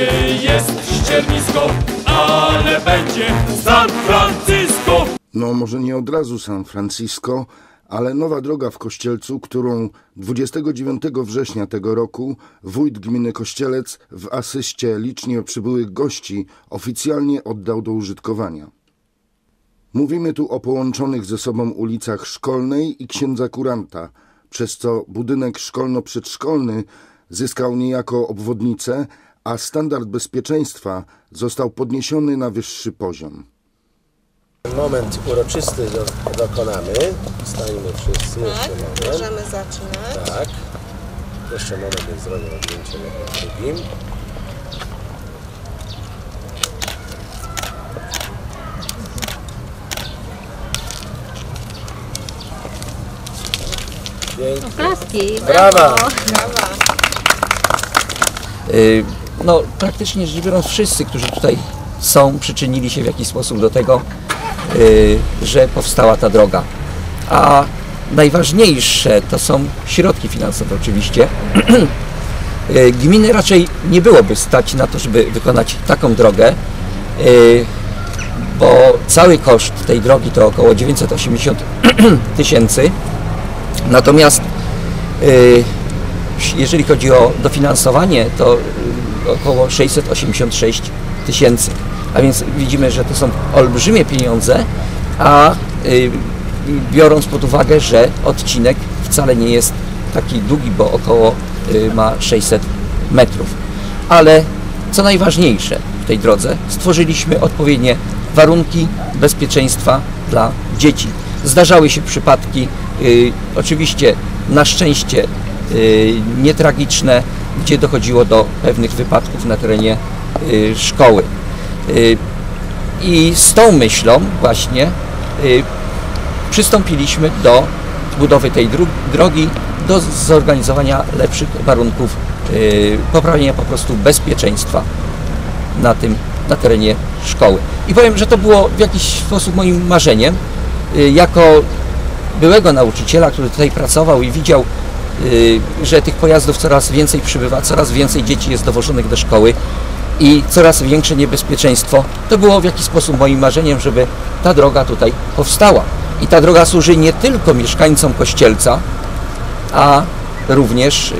gdzie jest ściernisko, ale będzie San Francisco. No, może nie od razu San Francisco, ale nowa droga w Kościelcu, którą 29 września tego roku wójt gminy Kościelec w asyście licznie przybyłych gości oficjalnie oddał do użytkowania. Mówimy tu o połączonych ze sobą ulicach Szkolnej i Księdza Kuranta, przez co budynek szkolno-przedszkolny zyskał niejako obwodnicę, a standard bezpieczeństwa został podniesiony na wyższy poziom. Moment uroczysty do, dokonamy. Stańmy wszyscy Tak, jeszcze moment. możemy zaczynać. Tak. Jeszcze moment, więc zrobię zdjęcie na drugim. Pięknie. Klaski, Brawa! Brawa. Y, No, praktycznie rzecz biorąc, wszyscy, którzy tutaj są, przyczynili się w jakiś sposób do tego, y, że powstała ta droga. A najważniejsze to są środki finansowe, oczywiście. Y, Gminy raczej nie byłoby stać na to, żeby wykonać taką drogę, y, bo cały koszt tej drogi to około 980 tysięcy. Natomiast jeżeli chodzi o dofinansowanie, to y, około 686 tysięcy. A więc widzimy, że to są olbrzymie pieniądze, a y, biorąc pod uwagę, że odcinek wcale nie jest taki długi, bo około y, ma 600 metrów. Ale co najważniejsze w tej drodze, stworzyliśmy odpowiednie warunki bezpieczeństwa dla dzieci. Zdarzały się przypadki, oczywiście na szczęście nietragiczne, gdzie dochodziło do pewnych wypadków na terenie y, szkoły. Y, I z tą myślą właśnie y, przystąpiliśmy do budowy tej drogi, do zorganizowania lepszych warunków, y, poprawienia po prostu bezpieczeństwa na tym, na terenie szkoły. I powiem, że to było w jakiś sposób moim marzeniem, y, jako byłego nauczyciela, który tutaj pracował i widział, y, że tych pojazdów coraz więcej przybywa, coraz więcej dzieci jest dowożonych do szkoły i coraz większe niebezpieczeństwo. To było w jakiś sposób moim marzeniem, żeby ta droga tutaj powstała. I ta droga służy nie tylko mieszkańcom Kościelca, a również y,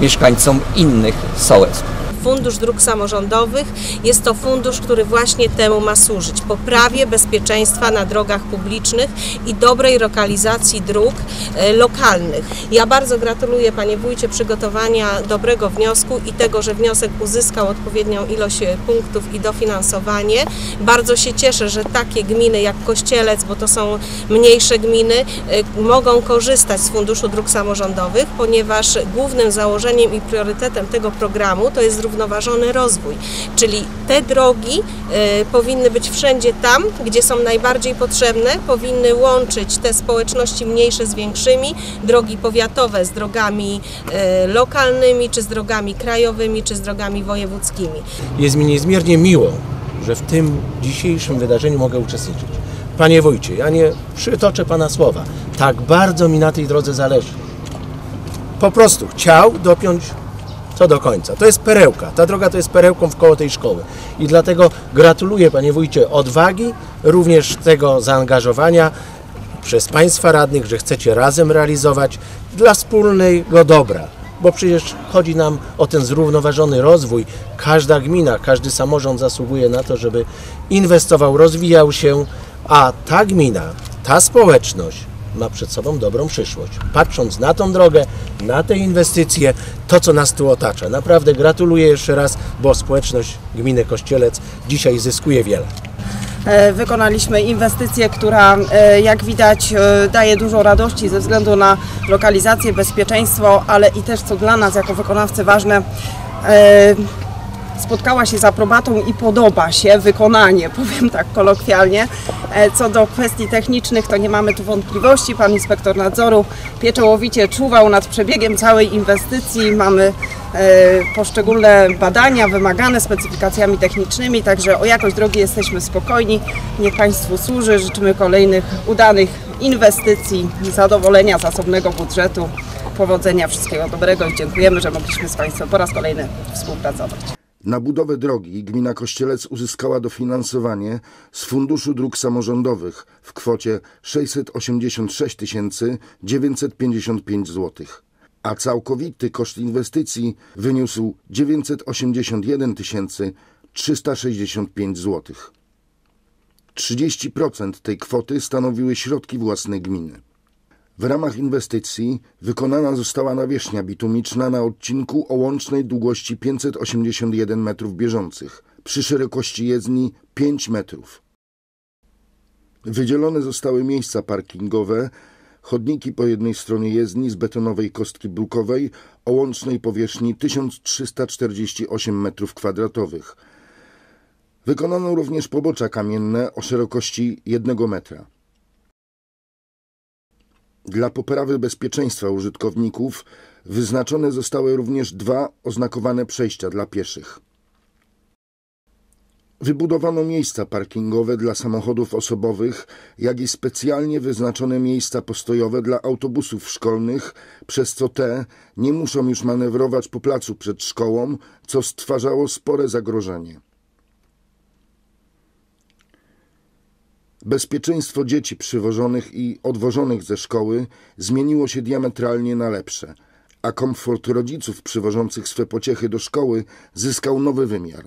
mieszkańcom innych sołectw. Fundusz Dróg Samorządowych jest to fundusz, który właśnie temu ma służyć. Poprawie bezpieczeństwa na drogach publicznych i dobrej lokalizacji dróg e, lokalnych. Ja bardzo gratuluję Panie Wójcie przygotowania dobrego wniosku i tego, że wniosek uzyskał odpowiednią ilość e, punktów i dofinansowanie. Bardzo się cieszę, że takie gminy jak Kościelec, bo to są mniejsze gminy, e, mogą korzystać z Funduszu Dróg Samorządowych, ponieważ głównym założeniem i priorytetem tego programu to jest zrównoważony rozwój, czyli te drogi e, powinny być wszędzie tam, gdzie są najbardziej potrzebne, powinny łączyć te społeczności mniejsze z większymi, drogi powiatowe z drogami e, lokalnymi, czy z drogami krajowymi, czy z drogami wojewódzkimi. Jest mi niezmiernie miło, że w tym dzisiejszym wydarzeniu mogę uczestniczyć. Panie wójcie, ja nie przytoczę Pana słowa. Tak bardzo mi na tej drodze zależy. Po prostu chciał dopiąć to do końca. To jest perełka. Ta droga to jest perełką w koło tej szkoły. I dlatego gratuluję Panie wójcie odwagi, również tego zaangażowania przez Państwa radnych, że chcecie razem realizować dla wspólnego dobra. Bo przecież chodzi nam o ten zrównoważony rozwój. Każda gmina, każdy samorząd zasługuje na to, żeby inwestował, rozwijał się, a ta gmina, ta społeczność ma przed sobą dobrą przyszłość. Patrząc na tą drogę, na te inwestycje, to co nas tu otacza. Naprawdę gratuluję jeszcze raz, bo społeczność gminy Kościelec dzisiaj zyskuje wiele. E, Wykonaliśmy inwestycję, która e, jak widać e, daje dużo radości ze względu na lokalizację, bezpieczeństwo, ale i też co dla nas jako wykonawcy ważne, spotkała się z aprobatą i podoba się wykonanie, powiem tak kolokwialnie. E, Co do kwestii technicznych, to nie mamy tu wątpliwości. Pan inspektor nadzoru pieczołowicie czuwał nad przebiegiem całej inwestycji. Mamy e, poszczególne badania wymagane specyfikacjami technicznymi, także o jakość drogi jesteśmy spokojni. Niech Państwu służy. Życzymy kolejnych udanych inwestycji, zadowolenia zasobnego budżetu, powodzenia, wszystkiego dobrego i dziękujemy, że mogliśmy z Państwem po raz kolejny współpracować. Na budowę drogi gmina Kościelec uzyskała dofinansowanie z Funduszu Dróg Samorządowych w kwocie 686 955 zł, a całkowity koszt inwestycji wyniósł 981 365 zł. 30% tej kwoty stanowiły środki własne gminy. W ramach inwestycji wykonana została nawierzchnia bitumiczna na odcinku o łącznej długości 581 metrów bieżących przy szerokości jezdni 5 metrów. Wydzielone zostały miejsca parkingowe, chodniki po jednej stronie jezdni z betonowej kostki brukowej o łącznej powierzchni 1348 metrów kwadratowych. Wykonano również pobocza kamienne o szerokości 1 metra. Dla poprawy bezpieczeństwa użytkowników wyznaczone zostały również dwa oznakowane przejścia dla pieszych. Wybudowano miejsca parkingowe dla samochodów osobowych, jak i specjalnie wyznaczone miejsca postojowe dla autobusów szkolnych, przez co te nie muszą już manewrować po placu przed szkołą, co stwarzało spore zagrożenie. Bezpieczeństwo dzieci przywożonych i odwożonych ze szkoły zmieniło się diametralnie na lepsze, a komfort rodziców przywożących swe pociechy do szkoły zyskał nowy wymiar.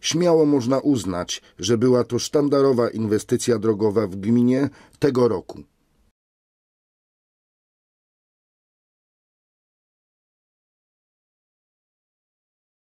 Śmiało można uznać, że była to sztandarowa inwestycja drogowa w gminie tego roku.